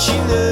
情人。